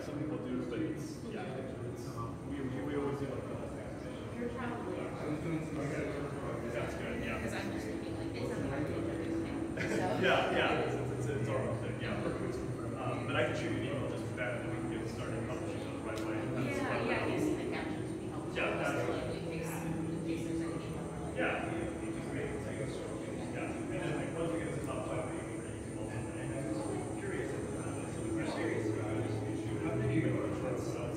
know some people do, but it's yeah, it's, we, we, we always do like the whole thing. You're probably, That's good. Yeah. because I'm just thinking like, it's on the web page of everything. So. Yeah, yeah, it's, it's, it's, it's all up there. Yeah. Um, but I can shoot you you.